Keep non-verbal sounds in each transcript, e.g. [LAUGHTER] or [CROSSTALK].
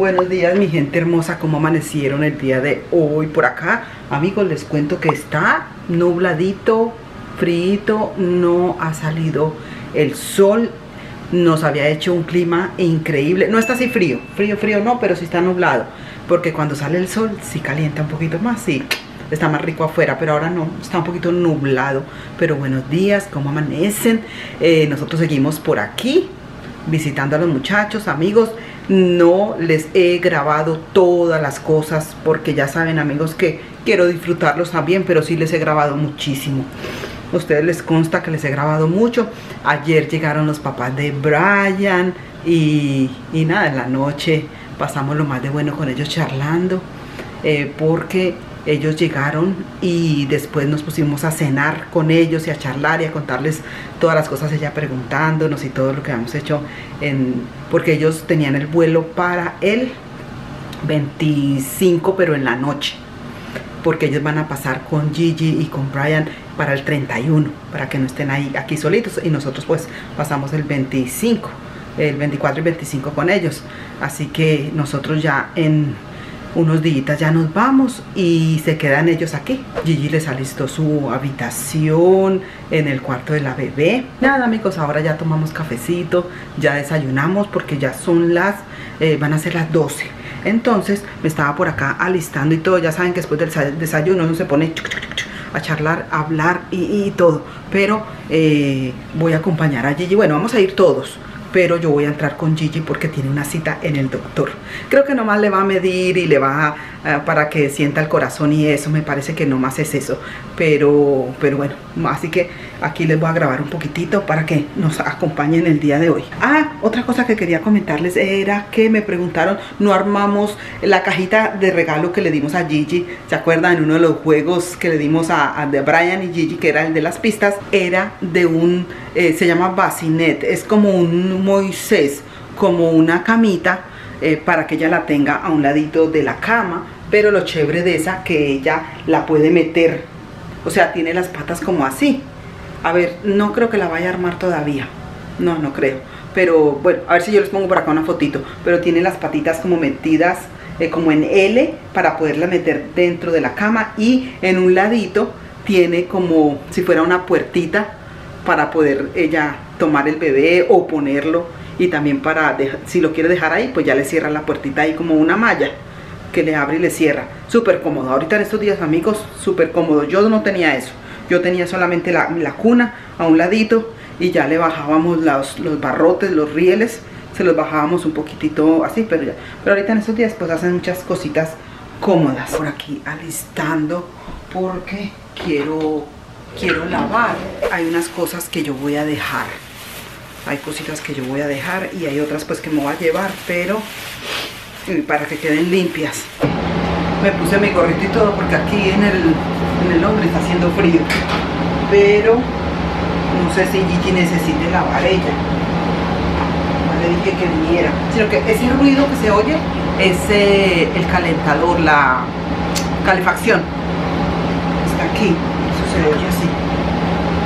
Buenos días mi gente hermosa, ¿cómo amanecieron el día de hoy por acá? Amigos, les cuento que está nubladito, frío, no ha salido el sol, nos había hecho un clima increíble, no está así frío, frío, frío no, pero sí está nublado, porque cuando sale el sol sí calienta un poquito más, sí, está más rico afuera, pero ahora no, está un poquito nublado, pero buenos días, ¿cómo amanecen? Eh, nosotros seguimos por aquí, visitando a los muchachos, amigos, no les he grabado todas las cosas porque ya saben amigos que quiero disfrutarlos también, pero sí les he grabado muchísimo. ustedes les consta que les he grabado mucho. Ayer llegaron los papás de Brian y, nada, en la noche pasamos lo más de bueno con ellos charlando eh, porque ellos llegaron y después nos pusimos a cenar con ellos y a charlar y a contarles todas las cosas, ella preguntándonos y todo lo que habíamos hecho, en, porque ellos tenían el vuelo para el 25, pero en la noche, porque ellos van a pasar con Gigi y con Brian para el 31, para que no estén ahí aquí solitos y nosotros pues pasamos el 25, el 24 y 25 con ellos, así que nosotros ya en unos días ya nos vamos y se quedan ellos aquí. Gigi les alistó su habitación en el cuarto de la bebé. Nada amigos, ahora ya tomamos cafecito, ya desayunamos porque ya son las, eh, van a ser las 12. Entonces me estaba por acá alistando y todo, ya saben que después del desayuno uno se pone a charlar, a hablar y, todo. Pero eh, voy a acompañar a Gigi, bueno vamos a ir todos pero yo voy a entrar con Gigi porque tiene una cita en el doctor. Creo que nomás le va a medir y le va a, para que sienta el corazón y eso, me parece que nomás es eso. Pero, pero bueno, así que aquí les voy a grabar un poquitito para que nos acompañen el día de hoy. Ah, otra cosa que quería comentarles era que me preguntaron, no armamos la cajita de regalo que le dimos a Gigi, ¿se acuerdan? En uno de los juegos que le dimos a, de Brian y Gigi, que era el de las pistas, era de un, eh, se llama Bassinet, es como un Moisés, como una camita eh, para que ella la tenga a un ladito de la cama, pero lo chévere de esa que ella la puede meter, o sea, tiene las patas como así, a ver, no creo que la vaya a armar todavía. No, no creo. Pero bueno, a ver si yo les pongo por acá una fotito. Pero tiene las patitas como metidas eh, como en L para poderla meter dentro de la cama. Y en un ladito tiene como si fuera una puertita para poder ella tomar el bebé o ponerlo. Y también para, si lo quiere dejar ahí, pues ya le cierra la puertita ahí como una malla que le abre y le cierra. Súper cómodo. Ahorita en estos días, amigos, súper cómodo. Yo no tenía eso. Yo tenía solamente la, cuna a un ladito y ya le bajábamos los, los barrotes, los rieles, se los bajábamos un poquitito así, pero ya. Pero ahorita en estos días pues hacen muchas cositas cómodas. Por aquí alistando porque quiero, quiero lavar. Hay unas cosas que yo voy a dejar. Hay cositas que yo voy a dejar y hay otras pues que me voy a llevar, pero eh, para que queden limpias. Me puse mi gorrito y todo porque aquí en el el hombre está haciendo frío. Pero no sé si Gigi necesite lavar ella. No le dije que viniera. Sino que ese ruido que se oye es eh, el calentador, la calefacción. Está aquí. Eso se oye así.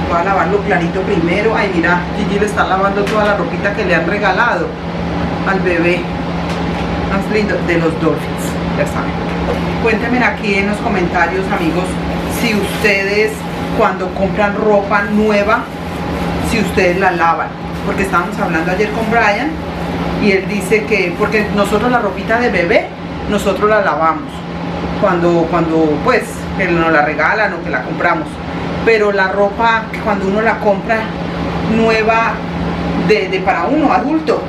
Voy a lavarlo clarito primero. Ay, mira, Gigi le está lavando toda la ropita que le han regalado al bebé. Más lindo de los Dolphins, ya saben. Cuéntenme aquí en los comentarios, amigos, si ustedes cuando compran ropa nueva, si ustedes la lavan. Porque estábamos hablando ayer con Brian y él dice que, porque nosotros la ropita de bebé, nosotros la lavamos. Cuando, cuando pues, que nos la regalan o que la compramos. Pero la ropa cuando uno la compra nueva de, para uno, adulto,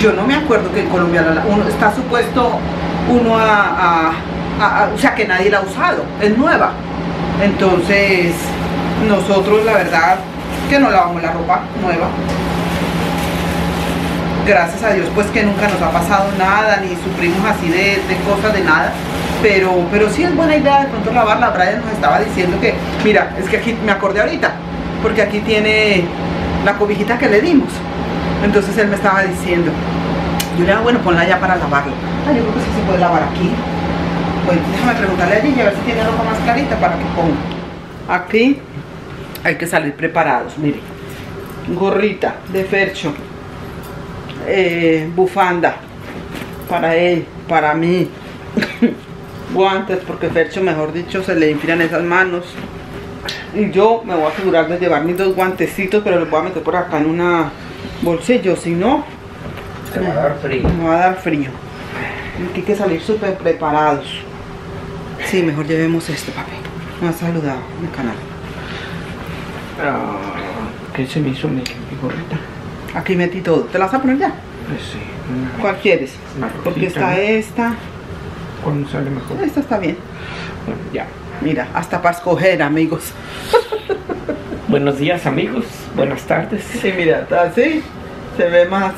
yo no me acuerdo que en Colombia uno, está supuesto uno a, o sea que nadie la ha usado, es nueva. Entonces, nosotros la verdad que no lavamos la ropa nueva. Gracias a Dios pues que nunca nos ha pasado nada, ni sufrimos así de, cosas, de nada. Pero, pero sí es buena idea de pronto lavarla. Brian nos estaba diciendo que, mira, es que aquí me acordé ahorita, porque aquí tiene la cobijita que le dimos. Entonces él me estaba diciendo, yo le digo, bueno, ponla ya para lavarlo. Ah, yo creo que sí se puede lavar aquí. Bueno, déjame preguntarle a Gigi a ver si tiene ropa más clarita para que ponga. Aquí hay que salir preparados, miren. Gorrita de fercho. Eh, bufanda. para él, para mí. [LAUGHS] Guantes, porque Fercho, mejor dicho, se le infilan esas manos. Y yo me voy a asegurar de llevar mis dos guantecitos, pero los voy a meter por acá en una bolsillo, si no, Te va a dar frío. me va a dar frío. Aquí hay que salir súper preparados. Sí, mejor llevemos esto, papi. Me ha saludado en el canal. ¿Qué se me hizo mi, mi gorrita? Aquí metí todo. ¿Te la vas a poner ya? Pues sí. una- ¿Cuál quieres? Porque está esta. ¿Cuál sale mejor? Esta está bien. Bueno, ya. Mira, hasta para escoger, amigos. [LAUGHS] Buenos días, amigos. Buenas tardes. Sí, mira, está así. Se ve más.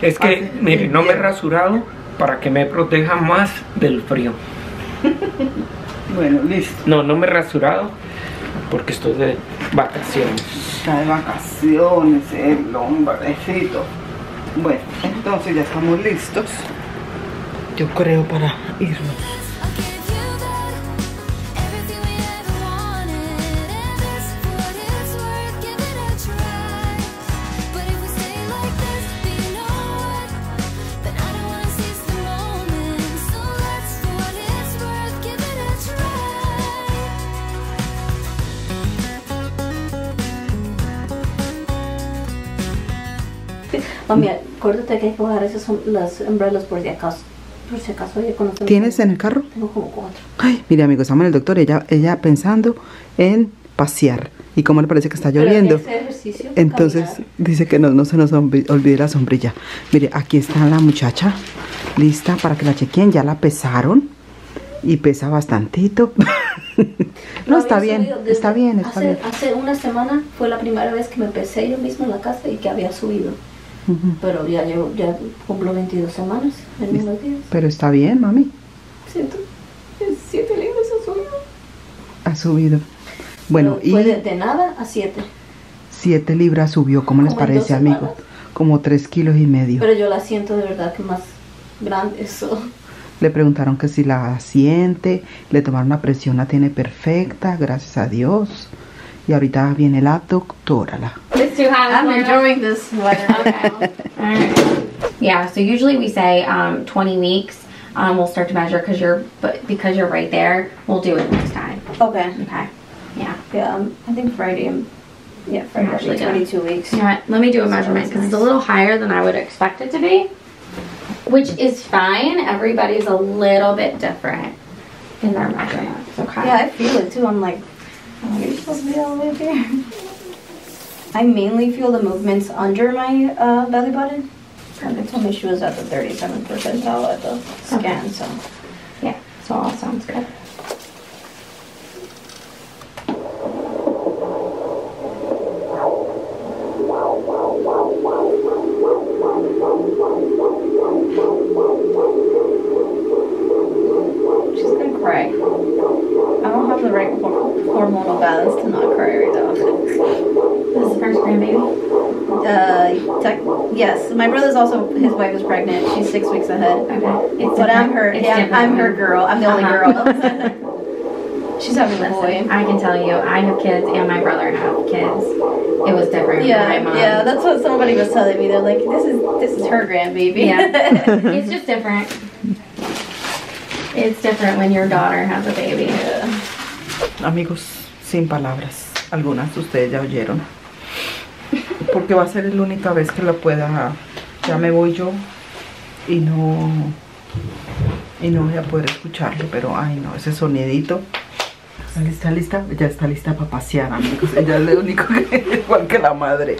Es que, Así, mire, no me he rasurado para que me proteja más del frío. [LAUGHS] Bueno, listo. No, no me he rasurado porque estoy de vacaciones. Está de vacaciones, el hombrecito. Bueno, entonces ya estamos listos. Yo creo para irnos. Mami, acuérdate que hay que bajar esos son las umbrellas por si acaso. Por si acaso ¿Tienes en el carro? Tengo como cuatro. Ay, mire amigos, estamos en el doctor, ella, ella pensando en pasear. ¿Y cómo le parece que está lloviendo? que ejercicio, Entonces caminar. dice que no, no se nos olvi- olvide la sombrilla. Mire, aquí está la muchacha lista para que la chequeen. Ya la pesaron y pesa bastantito. [LAUGHS] no, está bien, está bien, está hace, bien. Hace una semana fue la primera vez que me pesé yo misma en la casa y que había subido. Pero ya llevo, ya cumplo 22 semanas en unos días. Pero está bien, mami. Siento, 7 libras ha subido. Ha subido. Bueno, y de, de nada a 7. 7 libras subió. ¿Cómo les parece, amigos? semanas. Como 3 kilos y medio. Pero yo la siento de verdad que más grande [LAUGHS] eso. Le preguntaron que si la siente, le tomaron la presión, la tiene perfecta, gracias a Dios. Y ahorita viene la doctora. La. It's too hot. I'm We're enjoying this weather. [LAUGHS] Okay. Alright. Yeah, so usually we say um, 20 weeks. Um, we'll start to measure because you're, but because you're right there, we'll do it next time. okay. Okay. Yeah. Yeah, um, I think Friday. I'm, yeah, Friday. Actually Actually, good. 22 weeks. Yeah. Let me do a measurement because it's a little higher than I would expect it to be, which is fine. Everybody's a little bit different in their measurements. Okay. Yeah, I feel it too. I'm like, you're supposed to be all the way here. I mainly feel the movements under my uh, belly button. They told me she was at the 37th percentile at the scan, so. Yeah. So all sounds good. Hormonal balance to not cry right now. This is the first grandbaby. Uh, tech, yes, my brother's also, his wife is pregnant. She's six weeks ahead. Okay. It's But I'm her, It's yeah, different I'm her girl. I'm the only Uh-huh. girl. [LAUGHS] She's having a boy. I can tell you, I have kids and my brother have kids. It was different. Yeah, my mom. yeah, that's what somebody was telling me. They're like, this is this is her grandbaby. Yeah. [LAUGHS] it's just different. It's different when your daughter has a baby. Amigos, sin palabras. Algunas de ustedes ya oyeron. Porque va a ser la única vez que lo pueda. Ya me voy yo y no. Y no voy a poder escucharlo. Pero, ay, no, ese sonidito. ¿Está lista? Ya está lista para pasear, amigos. Ella es lo único que [LAUGHS] igual que la madre.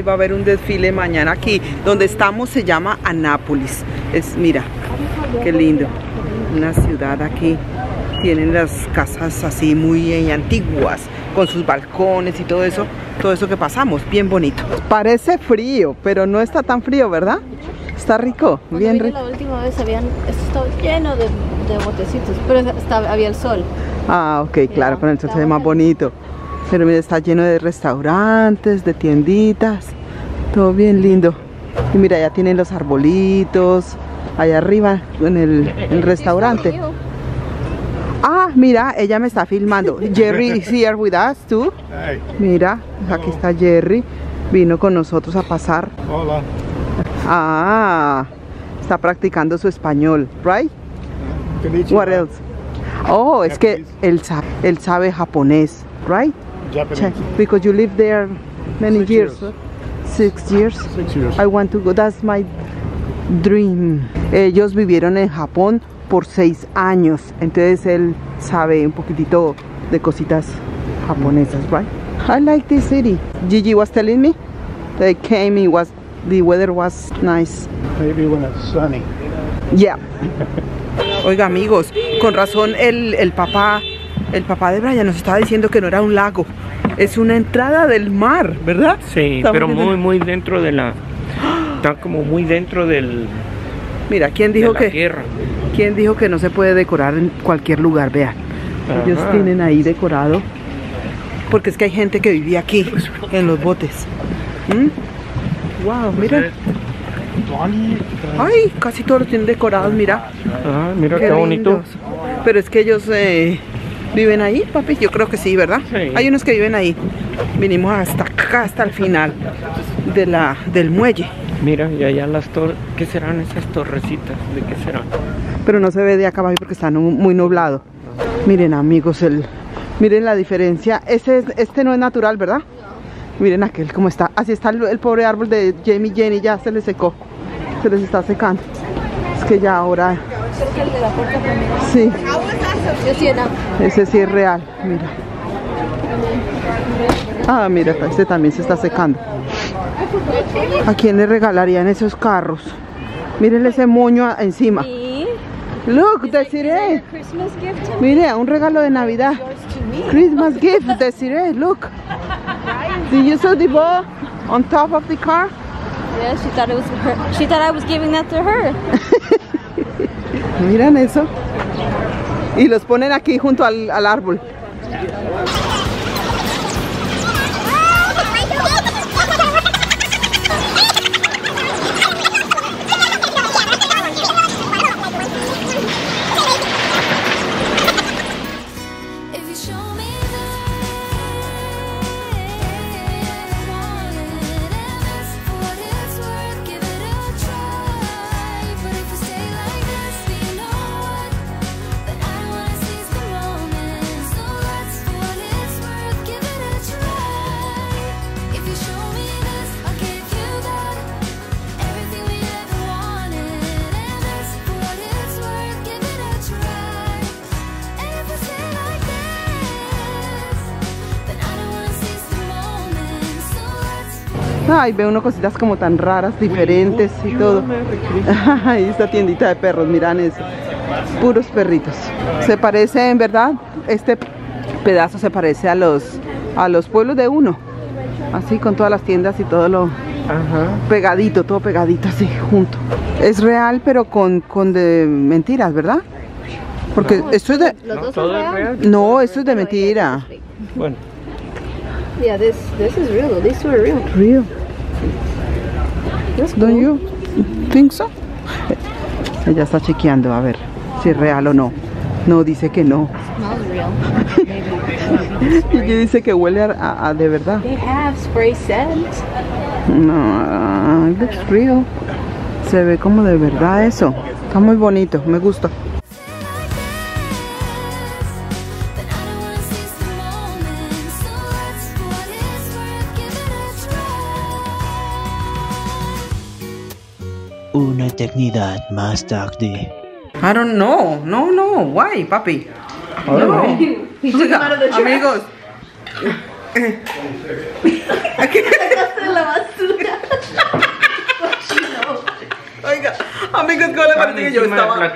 Ay, va a haber un desfile mañana aquí. Donde estamos se llama Anápolis. Es, mira, qué lindo. Una ciudad aquí. Tienen las casas así muy eh, antiguas, con sus balcones y todo eso. todo eso que pasamos, bien bonito. Parece frío, pero no está tan frío, ¿verdad? Está rico, Cuando bien rico. la última vez habían, esto estaba lleno de, de botecitos, pero estaba, había el sol. Ah, ok, claro, con el sol se ve más bonito. Pero mira, está lleno de restaurantes, de tienditas, todo bien lindo. Y mira, ya tienen los arbolitos, allá arriba en el, el restaurante. Ah, mira, ella me está filmando. [LAUGHS] Jerry is here with us too. Mira, aquí está Jerry. Vino con nosotros a pasar. Hola. Ah, está practicando su español, right? What else? Oh, es que él sabe, él sabe japonés, right? Japanese. Because you live there many Six years. years. Six years. Six years. I want to go. That's my dream. Ellos vivieron en Japón por seis años, entonces él sabe un poquitito de cositas japonesas, right? I like this city. Gigi was telling me they came. It was the weather was nice. Maybe when it's sunny. Yeah. [LAUGHS] Oiga amigos, con razón el, el papá, el papá de Brian nos estaba diciendo que no era un lago, es una entrada del mar, ¿verdad? Sí, Estamos pero muy, muy dentro de la... Está como muy dentro del, Mira, ¿quién de dijo la que tierra. quién dijo que no se puede decorar en cualquier lugar? Vean, ellos tienen ahí decorado, porque es que hay gente que vivía aquí en los botes. ¿Mm? Wow, mira, ay, casi todos los tienen decorados, mira. Ah, mira qué, Qué bonito. Pero es que ellos eh, viven ahí, papi. Yo creo que sí, ¿verdad? Sí. Hay unos que viven ahí. Vinimos hasta acá, hasta el final de la, del muelle. Mira, y allá las torres... ¿Qué serán esas torrecitas? ¿De qué serán? Pero no se ve de acá abajo porque está muy nublado. Miren, amigos, el, miren la diferencia. Ese, es- este no es natural, ¿verdad? Miren aquel cómo está. Así está el, el pobre árbol de Jamie Jenny. Ya se le secó. Se les está secando. Es que ya ahora. El de la puerta. Sí, ese sí es real. Mira. Ah, mira, este también se está secando. ¿A quién le regalarían esos carros? Miren ese moño encima. Look, Desiree. Mire, un regalo de Navidad. Christmas gift, Desiree, look. Did you saw the ball on top of the car? Yeah, she thought it was her. She thought I was giving that to her. [LAUGHS] Miren eso. Y los ponen aquí junto al, al árbol. Ay, ve uno cositas como tan raras, diferentes y todo. Ahí esta tiendita de perros, miran eso. Puros perritos. Se parece, en verdad, este pedazo se parece a los, a los pueblos de uno. Así con todas las tiendas y todo lo Ajá. pegadito, todo pegadito así, junto. Es real, pero con, con de mentiras, ¿verdad? Porque esto es de... Todo es real. No, esto es de mentira. Bueno, Yeah, this this is real. These two are real. Real. That's Don't cool. you think so? Ella está chequeando a ver si es real o no. No, dice que no. Smells real. [LAUGHS] Y ella dice que huele a, a- a de verdad. They have spray scent. No, it looks real. Se ve como de verdad eso. Está muy bonito, me gusta. Más tarde. I don't know. No, no. Why, papi? No. Amigos. Oiga, amigos, ¿cómo le parece que yo estaba?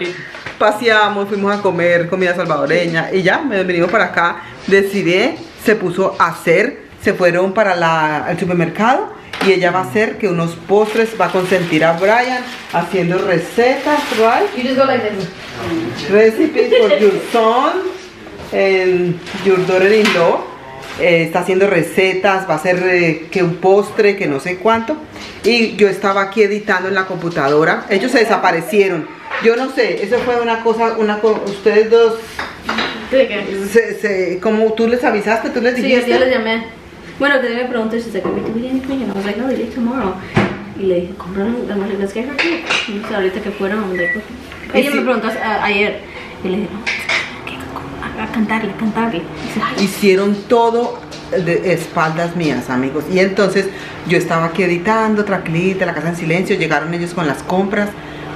Paseamos, fuimos a comer comida salvadoreña y ya, me venimos para acá. Decidí, se puso a hacer se fueron para la, el supermercado y ella va a hacer que unos postres, va a consentir a Brian haciendo recetas, right? You just go like this. Recipes for [LAUGHS] your son and your daughter-in-law. Eh, está haciendo recetas, va a hacer eh, que un postre, que no sé cuánto. Y yo estaba aquí editando en la computadora. Ellos se desaparecieron. Yo no sé, eso fue una cosa, una ustedes dos, ¿De qué? se, se- como tú les avisaste, tú les Sí, dijiste. yo les llamé. Bueno, que me preguntó, she's like, are we doing anything? And I was like, no, they did tomorrow. Y le dije, compraron, I'm like, let's get her. Y entonces ahorita que fueron, like. Y Ella si- me preguntó a- ayer. Y le dije, no, a, a cantarle, a cantarle. Dice, hicieron todo de espaldas mías, amigos. Y entonces yo estaba aquí editando, tranquilita, la casa en silencio, llegaron ellos con las compras.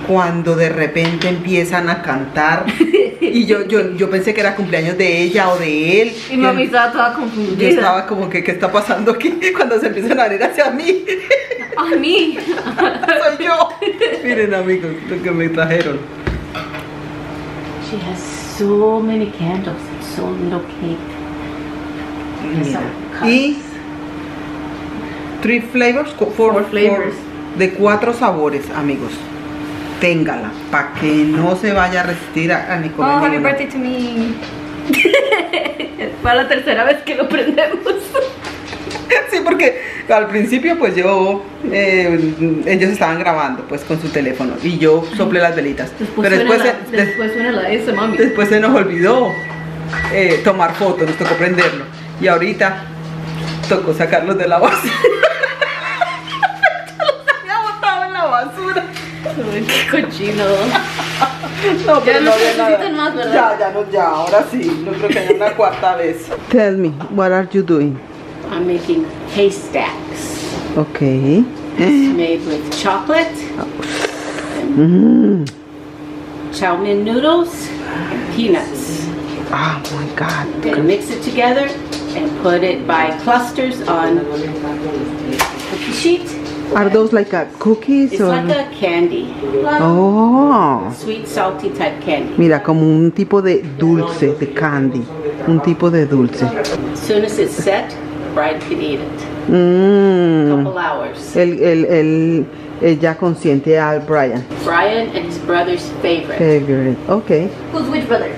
Cuando de repente empiezan a cantar [LAUGHS] y yo, yo, yo pensé que era cumpleaños de ella o de él. y mami estaba toda confundida. yo estaba como que, ¿qué está pasando aquí? [LAUGHS] Cuando se empiezan a venir hacia mí. A mí. [LAUGHS] Soy yo. Miren, amigos, lo que me trajeron. She has so many candles, so little cake. Mira. Y three flavors, four, Four flavors. four- de cuatro sabores, amigos. Téngala, para que no se vaya a resistir a, a ni comer Oh, happy birthday to me. [LAUGHS] Fue la tercera vez que lo prendemos. [LAUGHS] Sí, porque al principio pues yo, eh, ellos estaban grabando pues con su teléfono y yo soplé las velitas. Después, Pero después, la, después suena la ese mami. después se nos olvidó eh, tomar fotos, nos tocó prenderlo. Y ahorita tocó sacarlos de la basura. [LAUGHS] qué cochino. [LAUGHS] No, Ya no necesitan más, ¿verdad? Ya, ya no, ya, ahora sí. No creo que haya una cuarta vez. Tell me, what are you doing? I'm making haystacks. Okay. It's made with chocolate, Mm. chow mein noodles, and peanuts. Oh my God. Then mix it together and put it by clusters on a cookie sheet. Are those like a cookies It's or? like a candy, Oh. sweet, salty type candy. Mira, como un tipo de dulce, de candy. Un tipo de dulce. As soon as it's set, the bride can eat it. Mm. Couple hours. El, el, el, el ya consciente al Brian. Brian and his brother's favorite. Favorite. Okay. Who's which brother?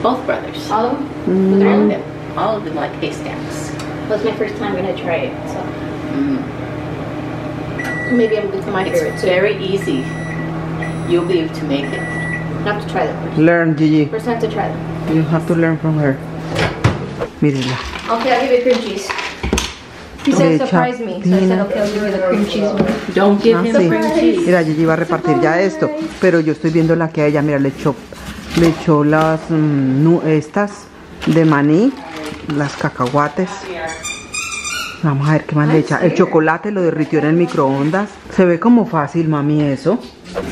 Both brothers. All of them? Mm. All of them. All of them like haystacks. Well, it's my first time gonna try it, so. Maybe I'm, it's my favorite It's very easy. You'll be able to make it. I have to try them first. Learn, Gigi. First time to try them. You have to learn from her. Mírenla. Okay, I'll give you cream cheese. He said surprise me, so I said okay, I'll give you the cream cheese one. Don't give Ah, him sí. cream cheese. Mira, Gigi va a repartir ya esto, pero yo estoy viendo la que a ella, mira, le echó, le echó las mm, nu- estas de maní, las cacahuates. Vamos a ver qué más le echa. El chocolate lo derritió en el microondas. Se ve como fácil, mami, eso.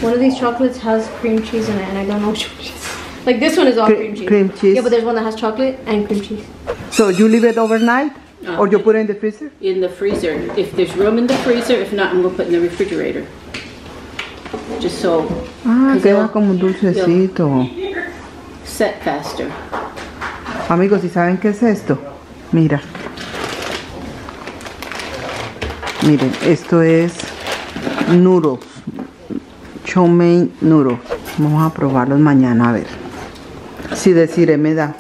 One of these chocolates has cream cheese in it, and I don't know which one it is. Like this one is all Cre- cream cheese. cream cheese. Yeah, but there's one that has chocolate and cream cheese. So you leave it overnight, or you put it in the freezer? In the freezer. If there's room in the freezer, if not, I'm gonna put it in the refrigerator. Just so Ah, queda como un dulcecito. set faster. Amigos, ¿y saben qué es esto? Mira. Miren, esto es noodles. Chow mein noodles. Vamos a probarlos mañana a ver. Si Desiree me da.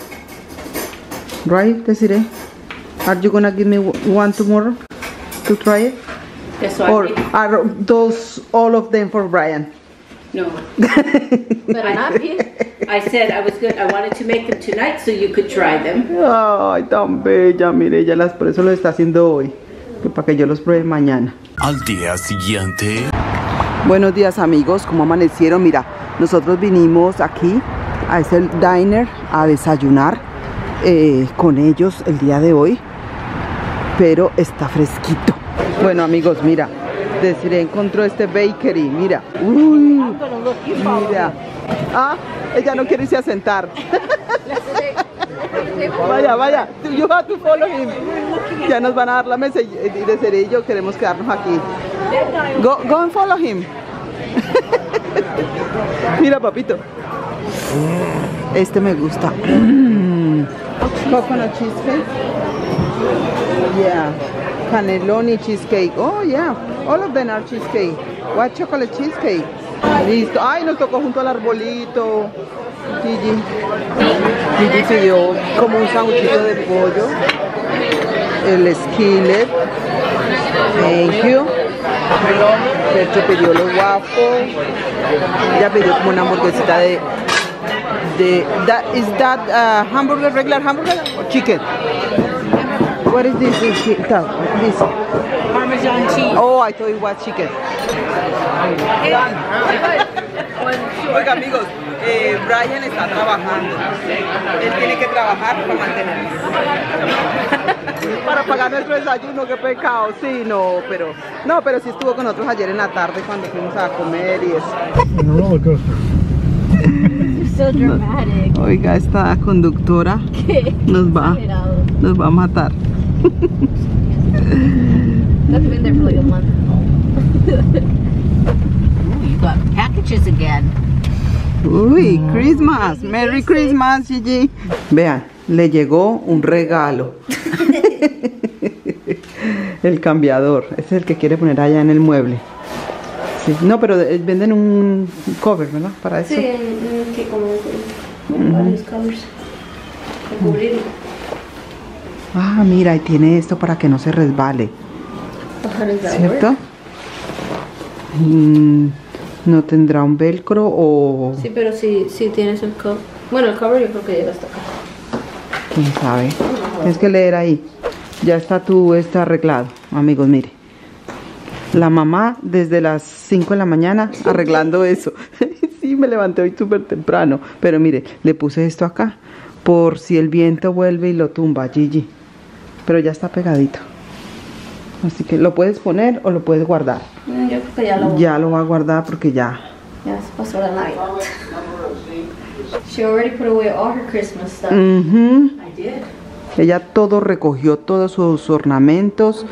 Right, Desiree? Are you gonna give me one tomorrow to try it? That's. Or are those all of them for Brian? no. [LAUGHS] But I'm happy. I said I was good. I wanted to make them tonight so you could try them. Ay, tan bella, mire, ella las por eso lo está haciendo hoy. Que para que yo los pruebe mañana. Al día siguiente. Buenos días amigos, ¿cómo amanecieron? Mira, nosotros vinimos aquí a ese diner a desayunar eh, con ellos el día de hoy, pero está fresquito. Bueno amigos, mira, Desiree encontró este bakery, mira. Uy, mira. Ah, ella no quiere irse a sentar. [LAUGHS] Vaya, vaya, you have to follow him. Ya nos van a dar la mesa y y yo queremos quedarnos aquí. Go, go and follow him. [LAUGHS] Mira, papito. Este me gusta. [CLEARS THROAT] Coconut cheesecake. Yeah. Cannelloni cheesecake. Oh, yeah. All of them are cheesecake. What chocolate cheesecake? Listo. Ay, nos tocó junto al arbolito. Gigi. Gigi pidió como un sándwichito de pollo. El skillet. Thank you. Sergio pidió los waffles. Ya pidió como una hamburguesita de de that is that uh, hamburger regular hamburger or chicken? What is this? This, this Parmesan cheese. Oh, I thought it was chicken. Oiga amigos, eh, Brian está trabajando. Él tiene que trabajar para mantenernos. para pagar nuestro desayuno, qué pecado. Sí, no, pero no, pero sí estuvo con nosotros ayer en la tarde cuando fuimos a comer y eso. So dramatic. Oiga, esta conductora ¿Qué? nos va, nos va a matar. That's been there for like a month. You got packages again. Uy, Christmas, Merry Christmas, Gigi. Vean, le llegó un regalo. [LAUGHS] el cambiador, ese es el que quiere poner allá en el mueble. Sí, No, pero eh, venden un cover, ¿verdad? Para eso. Sí, que como varios covers. Para cubrirlo. Ah, mira, y tiene esto para que no se resbale, ¿cierto? Mm, no tendrá un velcro o Sí, pero si, si tienes el cover. Bueno, el cover yo creo que llega hasta acá. quién sabe. Tienes que leer ahí. Ya está tú, está arreglado, amigos, mire. La mamá desde las 5 de la mañana arreglando eso. [LAUGHS] sí, me levanté hoy súper temprano. Pero mire, le puse esto acá por si el viento vuelve y lo tumba, Gigi. Pero ya está pegadito. Así que lo puedes poner o lo puedes guardar. Mm, Yo creo que ya lo Ya lo va a guardar porque ya. Ya se pasó la Navidad. She already put away all her Christmas stuff. Ujú. I did. Ella todo recogió todos sus ornamentos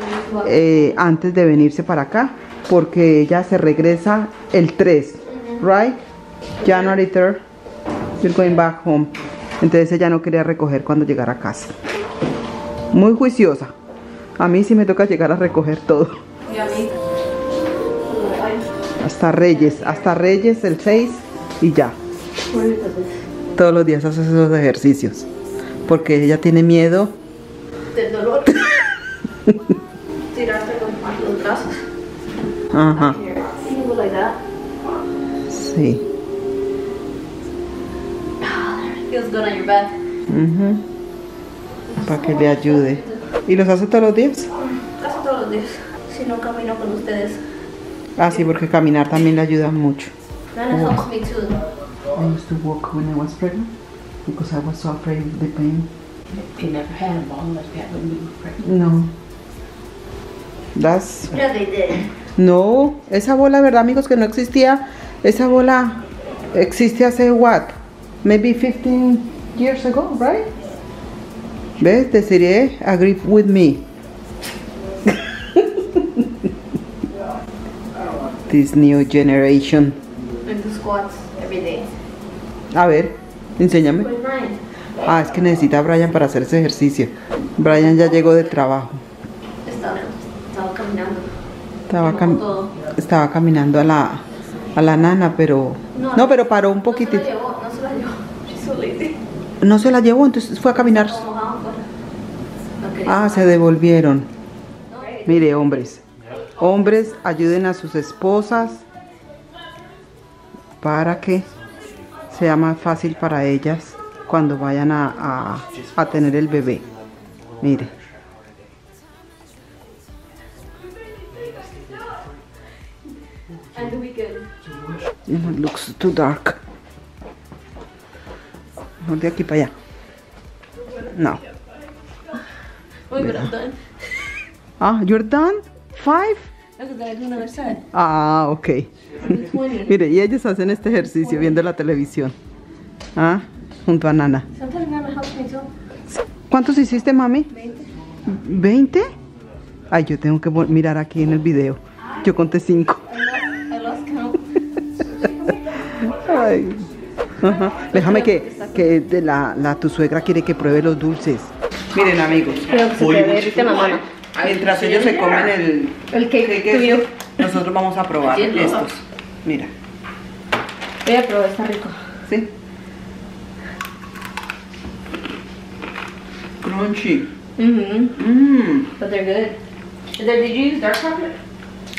eh, antes de venirse para acá, porque ella se regresa el 3, right? January 3rd, you're going back home. Entonces ella no quería recoger cuando llegara a casa. Muy juiciosa. A mí sí me toca llegar a recoger todo. Y a mí. Hasta Reyes, hasta Reyes el 6 y ya. Todos los días hace esos ejercicios. Porque ella tiene miedo Del dolor. [LAUGHS] Tirarte con los brazos. Ajá, sí. Feels good on your back. Para que le ayude. ¿Y los hace todos los días? Casi todos los días. Si no camino con ustedes. Ah, sí, porque caminar también le ayuda mucho. Nana helps me too. I used to walk when I was pregnant because I was so afraid of the pain. You never had a ball like that when you were pregnant. No. That's... Yeah, they did. No, esa bola, ¿verdad, amigos? Que no existía. Esa bola existe hace what? Maybe 15 years ago, right? ¿Ves? Desiree agree with me. [LAUGHS] This new generation. I do squats every day. A ver, enséñame. With Ryan. Ah, es que necesita a Brian para hacer ese ejercicio. Brian ya llegó de trabajo. Estaba, estaba caminando. Estaba, cam- estaba caminando a la, a la nana, pero... No, No, pero paró un No se poquitito. la llevó, no se la llevó. No se la llevó, entonces fue a caminar. No Ah, se devolvieron. Mire, hombres. Hombres, ayuden a sus esposas para que sea más fácil para ellas cuando vayan a, a- tener el bebé. Mire. It looks too dark. De aquí para allá. No. Done. Ah, you're done? Five? Side. Ah, ok. I'm 20. Mire, y ellos hacen este ejercicio viendo la televisión. Ah, junto a Nana. ¿Cuántos hiciste, mami? 20. ¿20? Ay, yo tengo que mirar aquí en el video. Yo conté 5. I lost count. Ay. Ajá. Déjame que, que de la, la tu suegra quiere que pruebe los dulces. Miren amigos, Cuidado que se te derrite la mano. mientras ellos se comen el, El cake cake tuyo. este, nosotros vamos a probar estos. Mira, Voy a probar, está rico. ¿sí? Crunchy. Mhm. Mmm. But they're good. There, did you use dark chocolate?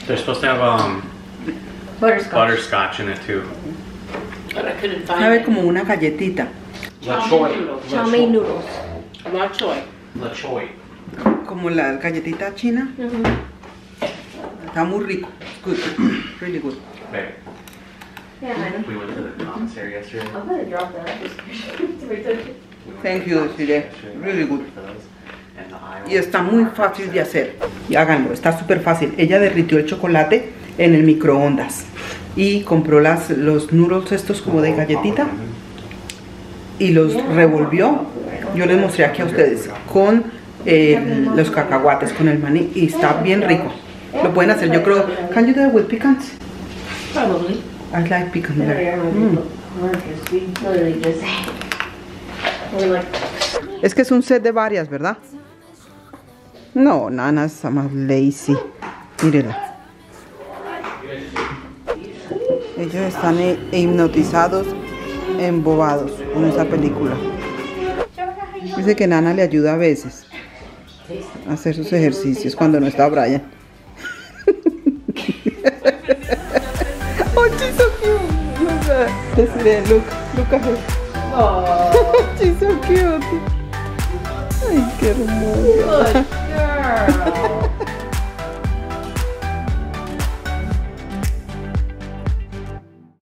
They're supposed to have um, Butterscotch. butterscotch in it too. But I couldn't find Sabe it. como una galletita, Chow mein noodles. La choy. La choy. como la galletita china. Está muy rico. Good, good. Really good. Babe, Yeah, we went to the commissary yesterday. I'm gonna drop that. [LAUGHS] Thank you, Desiree. Really good. Y está muy fácil de hacer. Y háganlo, está súper fácil. Ella derritió el chocolate en el microondas y compró las, los noodles estos como de galletita y los revolvió. Yo les mostré aquí a ustedes con eh, los cacahuates, con el maní y está bien rico. Lo pueden hacer, yo creo. Can you do it with pecans? Probably. I like pecans. Mm. Es que es un set de varias, ¿verdad? No, Nana está más lazy. Mírela. Ellos están hi- hipnotizados, embobados con esa película. Dice que Nana le ayuda a veces a hacer sus ejercicios cuando no está Brian. oh, she's so cute. Look Desiree, look, look at her. [LAUGHS] she's so cute. Ay, qué hermosa. Girl.